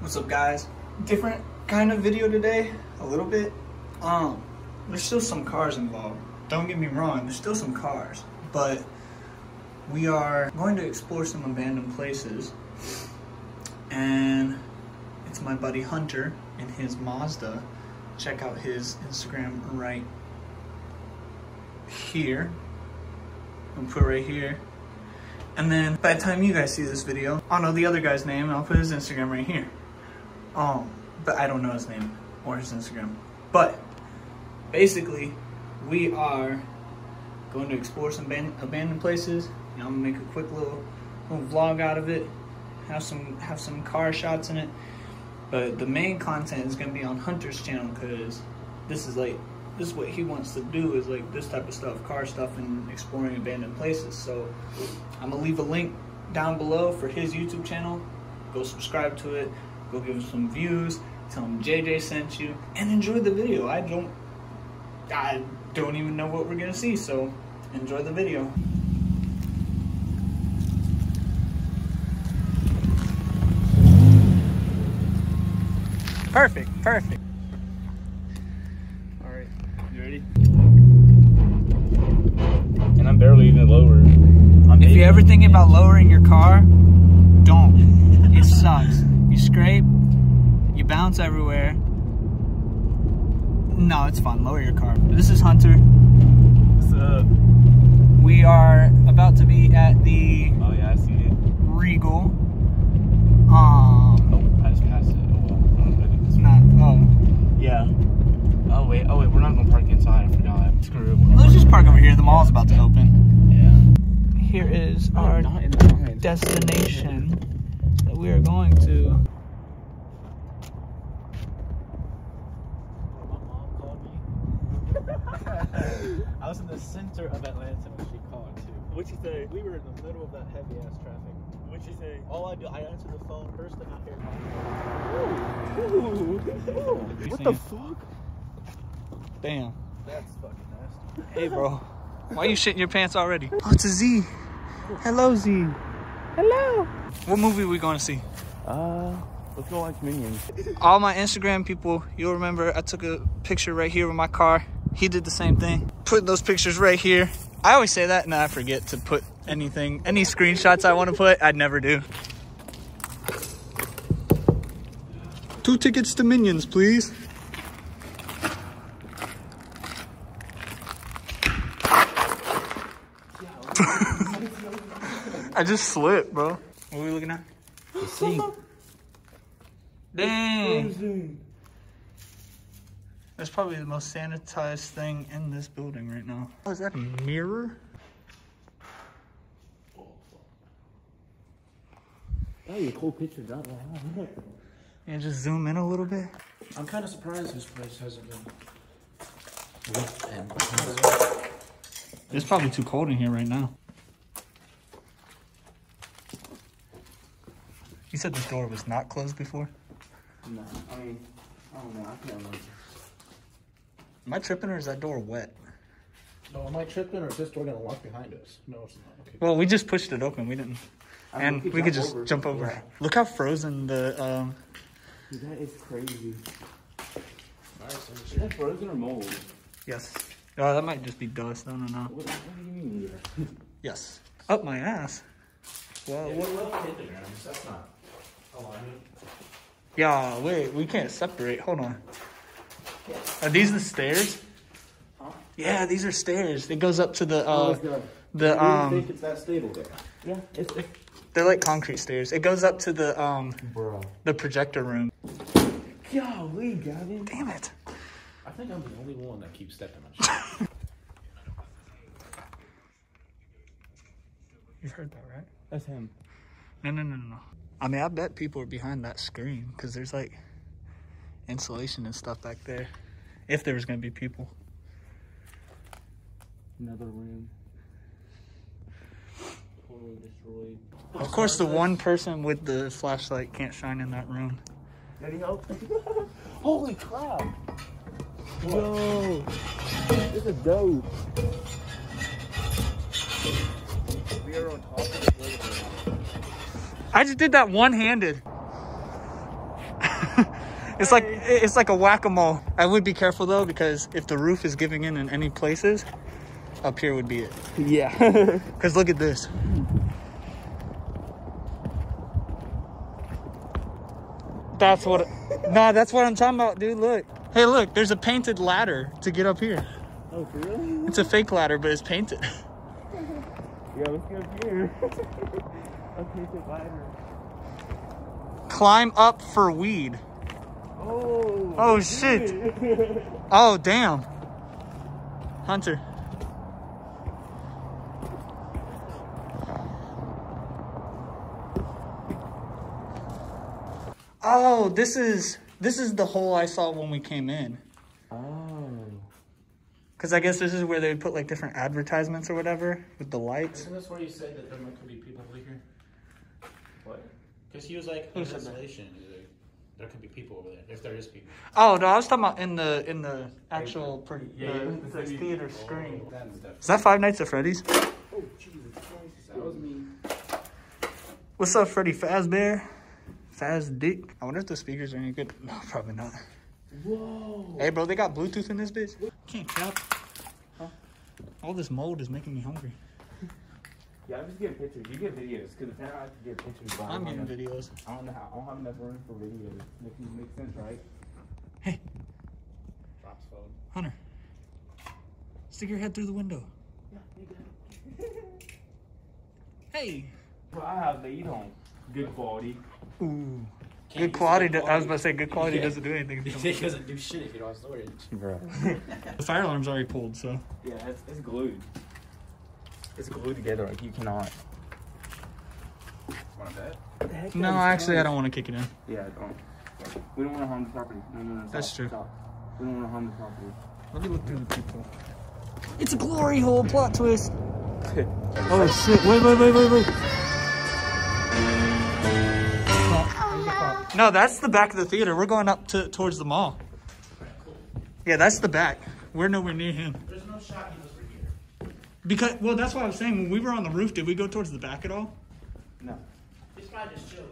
What's up guys? Different kind of video today, a little bit. Um, there's still some cars involved. Don't get me wrong, there's still some cars, but we are going to explore some abandoned places. And it's my buddy Hunter in his Mazda. Check out his Instagram right here. I'll put right here. And then by the time you guys see this video, I'll know the other guy's name and I'll put his Instagram right here. Um, but I don't know his name or his Instagram. But basically, we are going to explore some aban- abandoned places. You know, I'm gonna make a quick little little vlog out of it. Have some have some car shots in it. But the main content is gonna be on Hunter's channel because this is like this is what he wants to do is like this type of stuff, car stuff and exploring abandoned places. So I'm gonna leave a link down below for his YouTube channel. Go subscribe to it. Go give him some views. Tell him JJ sent you and enjoy the video. I don't I don't even know what we're gonna see, so enjoy the video. Perfect, perfect. Alright, you ready? And I'm barely even lower. I'm If you're ever thinking about lowering your car, don't. It sucks. You scrape, you bounce everywhere. No, it's fun. Lower your car. This is Hunter. What's up? We are about to be at the Oh yeah, I see it. Regal. Um, Oh, I just passed it. Oh well. I'm gonna do it's this not. Oh, one. Yeah. Oh wait, oh wait, we're not gonna park inside, I forgot. Screw it. let's just park over here. The mall's about to open. Yeah. Here is Oh, our not in the destination that we are going to. I was in the center of Atlanta when she called too. What'd you say? We were in the middle of that heavy ass traffic. What'd you say? All I do, I answer the phone first thing I hear. What the fuck? Damn. That's fucking nasty. Hey, bro. Why you shitting your pants already? Oh, it's a Z. Hello, Z. Hello. What movie are we going to see? Uh, let's go watch Minions. All my Instagram people, you'll remember I took a picture right here with my car. He did the same thing. Put those pictures right here. I always say that and I forget to put anything, any screenshots I want to put, I'd never do. Two tickets to Minions, please. I just slipped, bro. What are we looking at? See, Dang. That's probably the most sanitized thing in this building right now. Oh, is that a mirror? Oh, your cool picture got Yeah, just zoom in a little bit. I'm kind of surprised this place hasn't been. It's probably too cold in here right now. You said the door was not closed before? No, I mean, I don't know. I can't remember. Am I tripping or is that door wet? No, am I tripping or is this door gonna lock behind us? No, it's not. Okay. Well, we just pushed it open. We didn't. I mean, And we could just jump over. Yeah. Look how frozen the um, That is crazy. Nice. Is that frozen or mold? yes. Oh, that might just be dust. I don't know. What, what do you mean? Yes. Up my ass. Well, Yeah, what? we left pentagrams. That's not. Oh, I mean. Yeah, wait, we can't separate. Hold on. Are these the stairs? Yeah, these are stairs. It goes up to the uh the I um think it's that stable there. Yeah, it's, it's they're like concrete stairs. It goes up to the um bro. the projector room. Golly, Gavin. Damn it. I think I'm the only one that keeps stepping on shit. You've heard that, right? That's him. No, no, no, no, no. I mean, I bet people are behind that screen because there's like insulation and stuff back there. If there was gonna be people. Another room. Totally destroyed. Of course, the one person with the flashlight can't shine in that room. Any help? Holy crap! Yo, this is dope. We are on top of the building. I just did that one-handed. It's like it's like a whack-a-mole. I would be careful though because if the roof is giving in in any places, up here would be it. Yeah. Cause look at this. That's what. nah, that's what I'm talking about, dude. Look. Hey, look. There's a painted ladder to get up here. oh, for real? It's a fake ladder, but it's painted. Yeah, let's get up here. okay, take ladder. Climb up for weed. Oh. Oh shit. Oh damn. Hunter. Oh, this is this is the hole I saw when we came in. Oh. Cause I guess this is where they would put like different advertisements or whatever with the lights. Isn't this where you said that there might could be people over here? What? Because he was like, Who there could be people over there, if there is people. Oh no, I was talking about in the in the actual per, Yeah, the, yeah, the the theater oh, screen. That is. Is that Five Nights at Freddy's? Oh, Jesus Christ, that was me. What's up, Freddy Fazbear? Faz Dick. I wonder if the speakers are any good. No, probably not. Whoa. Hey, bro, they got Bluetooth in this bitch. Can't cap. All this mold is making me hungry. Yeah, I'm just getting pictures. You get videos, because apparently I have to get pictures. But I I'm getting have- videos. I don't know how. I don't have enough room for videos. Makes, makes sense, right? Hey, Drops phone. Hunter. Stick your head through the window. Yeah, Hey. Well, I have the eat home. Good quality. Ooh. Can't Good quality. good do- I was about to say good quality Yeah. doesn't do anything. It doesn't do shit if you don't have storage. Bro. the fire alarm's already pulled, so. Yeah, it's, it's glued. It's glued together. Like you cannot. Want to bet? What the heck? No, actually, I don't want to kick it in. Yeah, don't. We don't want to harm the property. No, no, no. Stop, That's true. Stop. We don't want to harm the property. Let me look through the people. It's a glory hole plot twist. Oh shit! Wait, wait, wait, wait, wait. Oh, no, that's the back of the theater. We're going up to towards the mall. Yeah, that's the back. We're nowhere near him. There's no shot he was for here. Because, well, that's what I was saying. When we were on the roof, did we go towards the back at all? No. This guy just chilled.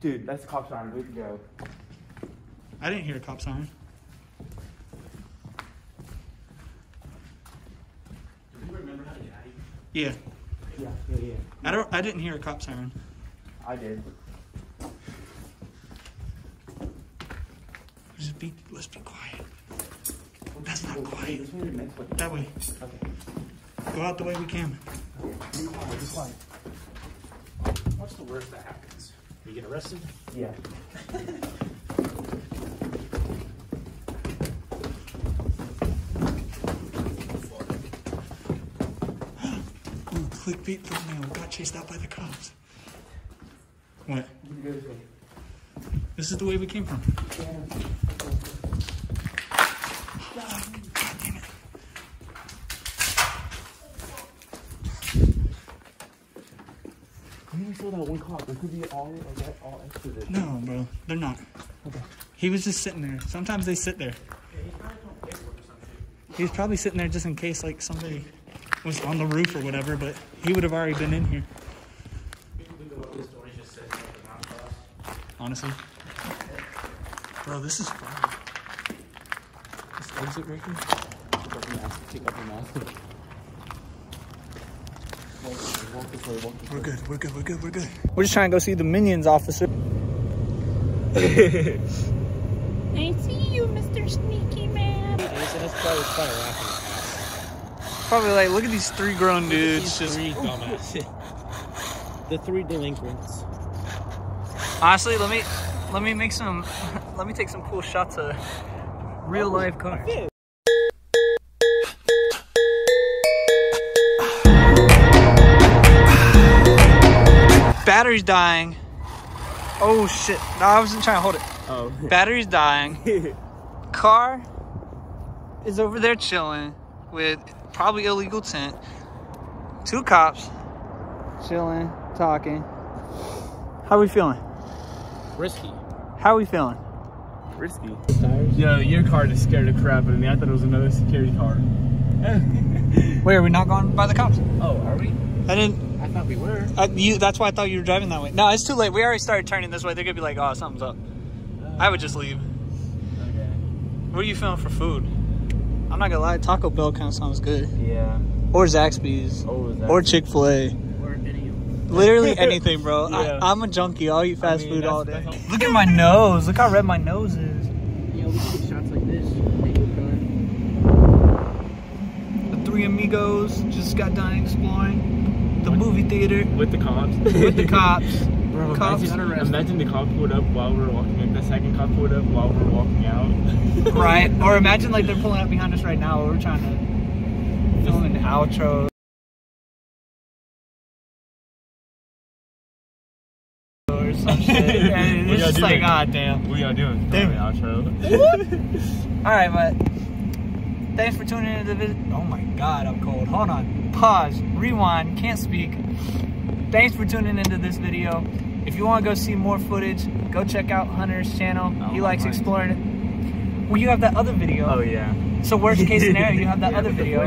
Dude, that's a cop siren. We can go. I didn't hear a cop siren. Do you remember how to get out of Yeah, Yeah, yeah, yeah. I don't. I didn't hear a cop siren. I did. Just be. Let's be quiet. That's not quiet. This one is next way. That way. Go out the way we can. Be quiet, be quiet. What's the worst that happens? You get arrested? Yeah. Ooh, clickbait thumbnail. Got chased out by the cops. What? We can go this. This is the way we came from. God damn it. We only saw that one cop. There could be all like that, all extra. No, bro, they're not. Okay. He was just sitting there. Sometimes they sit there. He was probably sitting there just in case, like somebody was on the roof or whatever. But he would have already been in here. This story just says nothing not for us. Honestly, bro, this is fun. This exit right here. Take off your mask. Take off your mask. Walk, walk this way, walk this We're good. We're good. We're good. We're good. We're just trying to go see the minions officer. I see you, Mr. Sneaky Man. Probably quite laughing Probably like, look at these three grown dudes. Just three dumbasses. the three delinquents. honestly, let me let me make some. Let me take some cool shots of real life cars. Battery's dying. Oh shit! No, I wasn't trying to hold it. Oh. Battery's dying. Car is over there chilling with probably illegal tent. Two cops chilling, talking. How we feeling? Risky. How we feeling? Risky. Yo, your car just scared the crap out of me. I thought it was another security car. Wait, are we not going by the cops? Oh, are we? I didn't. I thought we were. Uh, you, that's why I thought you were driving that way. No, it's too late. We already started turning this way. They're gonna be like, "Oh, something's up." I would just leave. Okay. What are you feeling for food? I'm not gonna lie, Taco Bell kind of sounds good. Yeah. Or Zaxby's. Oh, that? Or Chick Fil A. Or any of Literally anything, bro. Yeah. I, I'm a junkie. I'll eat fast mean, food all day. Look at my nose. Look how red my nose is. Yeah, we can get shots like this. The three amigos just got done exploring the movie theater With the cops. with the cops. Bro, Cops imagine, imagine the cop pulled up while we were walking in. The second cop pulled up while we were walking out. right? Or imagine like they're pulling up behind us right now. We're trying to film an outro. Or some shit. And We it's gotta just do like, it. ah, damn. We gotta do it. Damn. Damn outro. All right, but thanks for tuning into the video. Oh my God, I'm cold. Hold on. Pause. Rewind. Can't speak. Thanks for tuning into this video. If you want to go see more footage, go check out Hunter's channel. Oh, he likes nice. exploring. Well, you have that other video. Oh yeah. So worst case scenario, you have that Yeah, other video. I,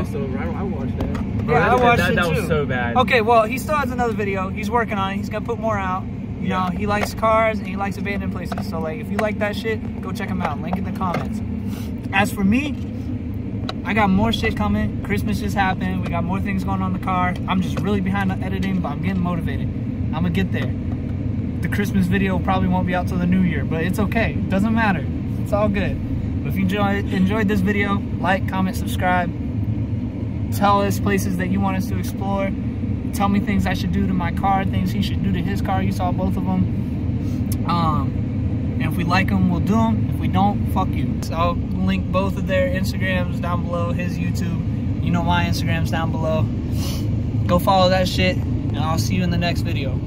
I watched that. Yeah, I that, watched that, it that too. was so bad. Okay, well, he still has another video. He's working on it. He's gonna put more out. You Yeah. know, he likes cars and he likes abandoned places. So like, if you like that shit, go check him out. Link in the comments. As for me, I got more shit coming. Christmas just happened. We got more things going on in the car. I'm just really behind on editing, but I'm getting motivated. I'm gonna get there. The Christmas video probably won't be out till the new year, but it's okay. Doesn't matter. It's all good. But if you enjoyed, enjoyed this video, like, comment, subscribe. Tell us places that you want us to explore. Tell me things I should do to my car, things he should do to his car. You saw both of them. Um, and if we like them, we'll do them. If we don't, fuck you. So Link both of their Instagrams down below, his YouTube. You know my Instagram's down below. Go follow that shit, and I'll see you in the next video.